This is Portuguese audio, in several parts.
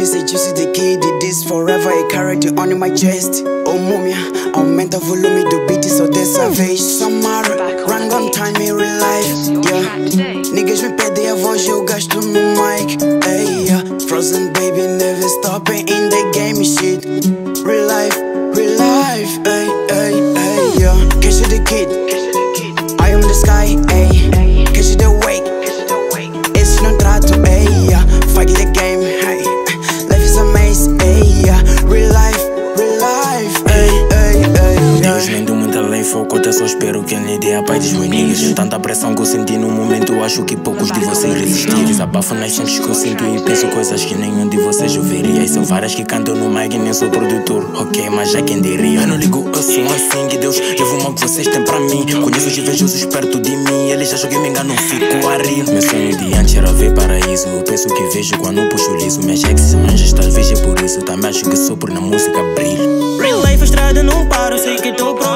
you see the kid, this forever I carry it on my chest. Oh, múmia, aumenta o volume do beat só dessa vez. Samara, random time in real life. Yeah. Niggas me pedem a voz, eu gasto no mic. Hey, yeah. Frozen baby, never stopping in the game shit. Real life, real life. Hey, hey, hey, yeah. Catch the kid. I am the sky, só espero que ele dê a paz dos meus. Tanta pressão que eu senti no momento, acho que poucos de vocês resistiram. Desabafo nas chances que eu sinto e penso coisas que nenhum de vocês ouviria. E são várias que cantam no mic e nem sou produtor. Ok, mas já quem diria. Eu não ligo, eu sou assim que Deus leva uma que vocês têm pra mim. Conheço os invejosos perto de mim, eles acham que me enganam, fico a rir. Meu sonho de antes era ver paraíso. Eu penso que vejo quando puxo liso. Minhas ex se manjas, talvez é por isso. Também acho que sou por na música brilho. Real life, a estrada não para. Eu sei que tô pronto,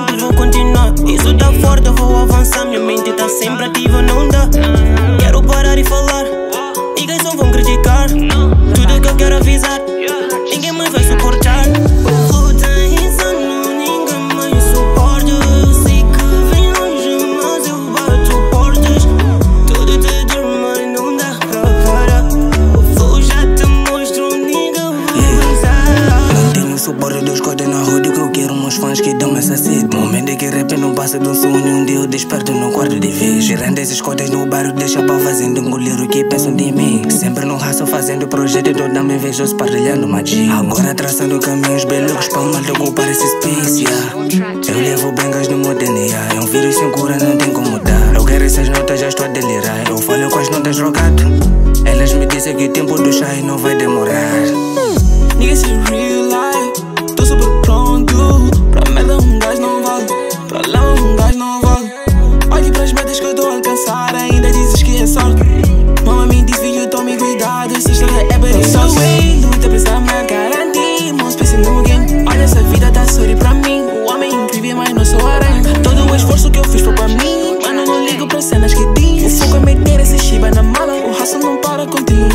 avançar. Minha mente tá sempre ativa, meus fãs que dão essa sede. Momento que rap não passa de um sonho Um dia eu desperto no quarto de vez. Girando esses codes no bairro deixa pau fazendo engolir o que pensam de mim. Sempre no raço fazendo projeto toda me vejo partilhando magia Agora traçando caminhos belos para uma ocupar esse space yeah. Eu levo bengas no meu DNA É um vírus sem cura, não tem como dar Eu quero essas notas, já estou a delirar. Eu falo com as notas drogado Elas me dizem que o tempo do chá não vai demorar. Niggas is real É, However, it's always Luta pra estar na garantimos. Pense ninguém. Olha essa vida tá sorry pra mim. O homem é incrível mas não sou aranha. Todo o esforço que eu fiz foi pra mim. Mano, não ligo pra cenas que diz. O fogo é meter esse shiba na mala. O raço não para contigo.